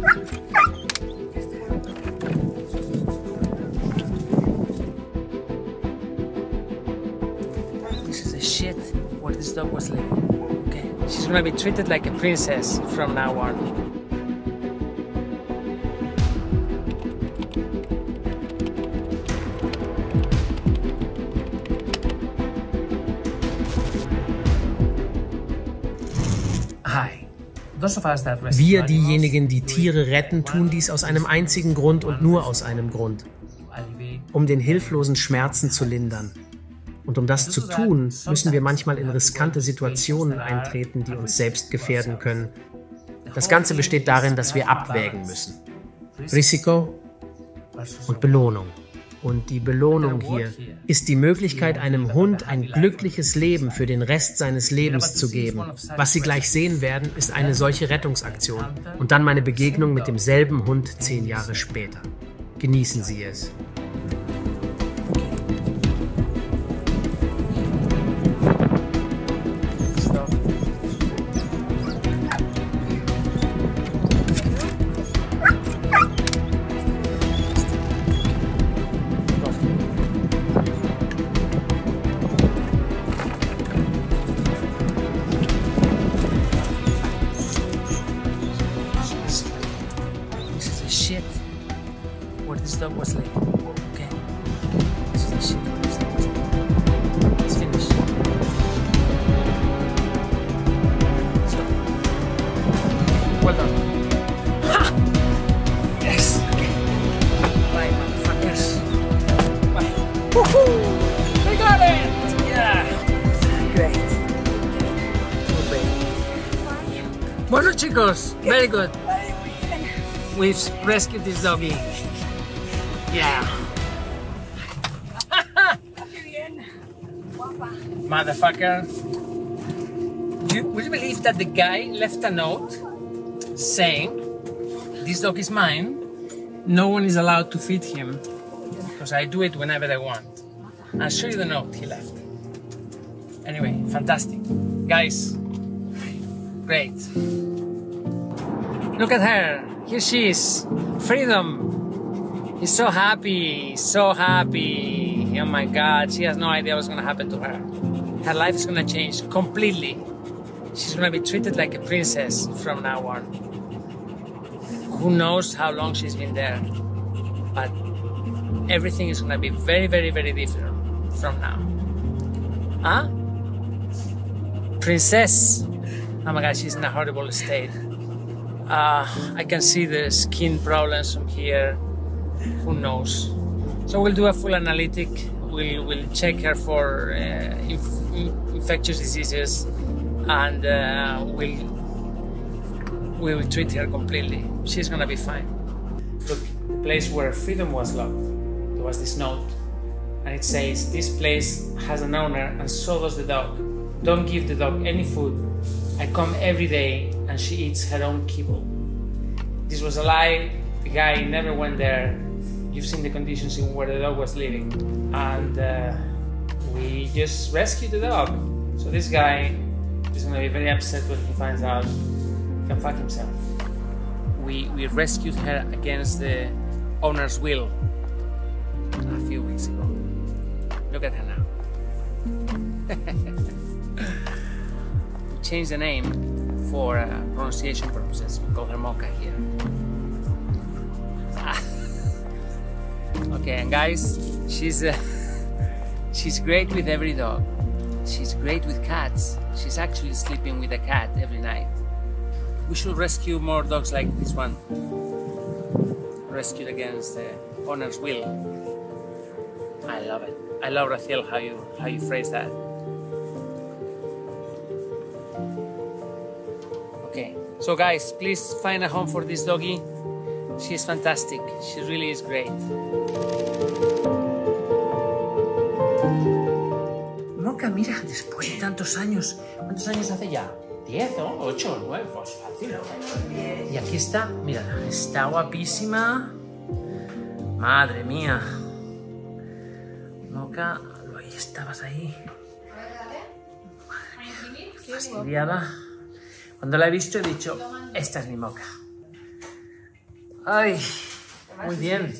This is the shit where this dog was living. Okay, she's gonna be treated like a princess from now on. Wir, diejenigen, die Tiere retten, tun dies aus einem einzigen Grund und nur aus einem Grund, um den hilflosen Schmerzen zu lindern. Und um das zu tun, müssen wir manchmal in riskante Situationen eintreten, die uns selbst gefährden können. Das Ganze besteht darin, dass wir abwägen müssen. Risiko und Belohnung. Und die Belohnung hier ist die Möglichkeit, einem Hund ein glückliches Leben für den Rest seines Lebens zu geben. Was Sie gleich sehen werden, ist eine solche Rettungsaktion. Und dann meine Begegnung mit demselben Hund zehn Jahre später. Genießen Sie es. Is the shit where this dog was living. Okay. This is the shit done. Ha! Yes. Okay. Bye. Woohoo! We got it! Yeah. Great. Bueno, chicos. Very good. We've rescued this doggy. Yeah. Motherfucker. You, would you believe that the guy left a note saying, This dog is mine. No one is allowed to feed him because I do it whenever I want. I'll show you the note he left. Anyway, fantastic. Guys, great. Look at her. Here she is. Freedom. He's so happy. So happy. Oh my god. She has no idea what's going to happen to her. Her life is going to change completely. She's going to be treated like a princess from now on. Who knows how long she's been there. But everything is going to be very, very, very different from now. Huh? Princess. Oh my god, she's in a horrible state. Uh, I can see the skin problems from here. Who knows? So we'll do a full analytic. We'll, we'll check her for uh, inf- infectious diseases, and uh, we'll we will treat her completely. She's gonna be fine. Look, the place where freedom was locked. There was this note, and it says, "This place has an owner, and so does the dog. Don't give the dog any food. I come every day, and she eats her own kibble." This was a lie. The guy never went there. You've seen the conditions in where the dog was living, and uh, we just rescued the dog. So this guy is gonna be very upset when he finds out. He can fuck himself. We we rescued her against the owner's will a few weeks ago. Look at her now. we changed the name for uh, pronunciation purposes. We call her Mocha here. okay, and guys, she's uh, she's great with every dog. She's great with cats. She's actually sleeping with a cat every night. We should rescue more dogs like this one. Rescued against the owner's will. I love it. I love Rafael how you how you phrase that. So guys, please find a home for this doggy. She's fantastic. She really is great. Moca, mira, después de tantos años, ¿cuántos años hace ya? ¿Diez o ocho o nueve? Pues fácil. Y aquí está, mira, está guapísima. Madre mía. Moca, ahí estabas ahí. Fastidiada. Cuando la he visto he dicho, esta es mi moca. Ay, muy bien.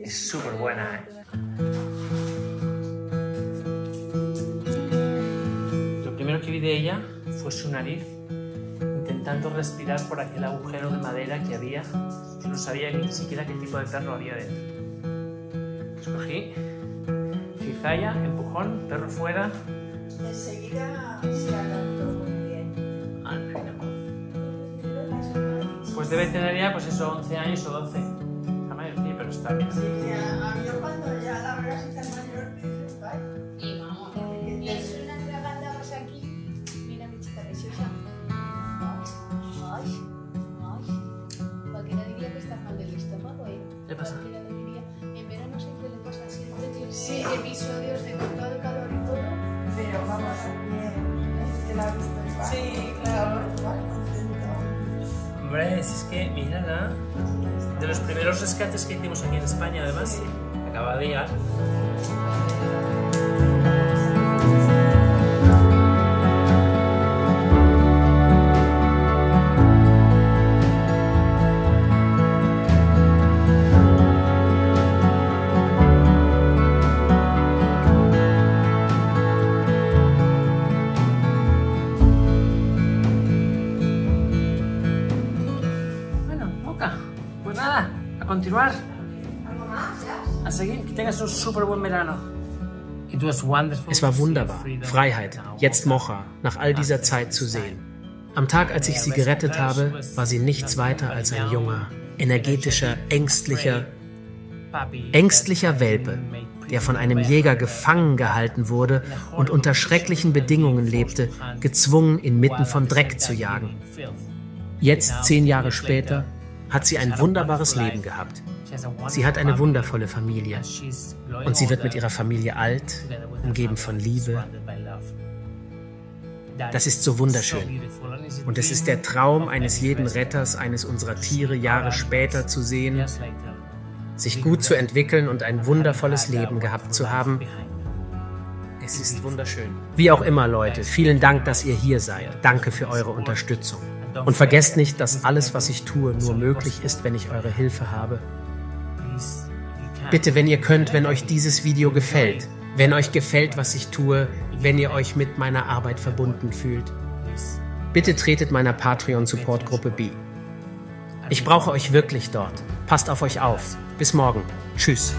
Es súper buena, ¿eh? Lo primero que vi de ella fue su nariz intentando respirar por aquel agujero de madera que había, que no sabía ni siquiera qué tipo de perro había dentro. Escogí cizalla, empujón, perro fuera. Enseguida se Pues debe tener ya, pues eso, 11 años o 12. Jamás decir, pero está bien. Sí, a, mí cuando ya la verdad es tan mayor, "Ay, Y vamos, y es una tragada más aquí. Mira mi chica preciosa. Ay, ay, ay. Cualquiera diría que estás mal del estómago, ¿eh? ¿Qué pasa? Es que, mírala. De los primeros rescates que hicimos aquí en España, además, acaba de llegar. Moca, pues nada, a continuar. A seguir, que tengas un súper buen verano. Es war wunderbar. Freiheit. Jetzt Mocha, nach all dieser Zeit zu sehen. Am Tag, als ich sie gerettet habe, war sie nichts weiter als ein junger, energetischer, ängstlicher, ängstlicher Welpe, der von einem Jäger gefangen gehalten wurde und unter schrecklichen Bedingungen lebte, gezwungen inmitten von Dreck zu jagen. Jetzt, zehn Jahre später, hat sie ein wunderbares Leben gehabt. Sie hat eine wundervolle Familie und sie wird mit ihrer Familie alt, umgeben von Liebe. Das ist so wunderschön. Und es ist der Traum eines jeden Retters, eines unserer Tiere Jahre später zu sehen, sich gut zu entwickeln und ein wundervolles Leben gehabt zu haben. Es ist wunderschön. Wie auch immer, Leute, vielen Dank, dass ihr hier seid. Danke für eure Unterstützung. Und vergesst nicht, dass alles, was ich tue, nur möglich ist, wenn ich eure Hilfe habe. Bitte, wenn ihr könnt, wenn euch dieses Video gefällt, wenn euch gefällt, was ich tue, wenn ihr euch mit meiner Arbeit verbunden fühlt, bitte tretet meiner Patreon-Support-Gruppe bei. Ich brauche euch wirklich dort. Passt auf euch auf. Bis morgen. Tschüss.